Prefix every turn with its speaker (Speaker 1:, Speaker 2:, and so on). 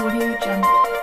Speaker 1: Audio Jungle.